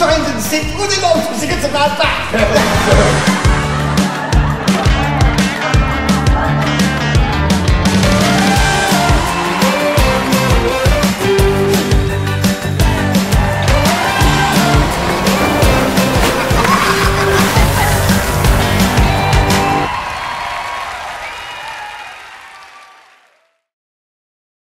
shines and sits. Look at those get in my back.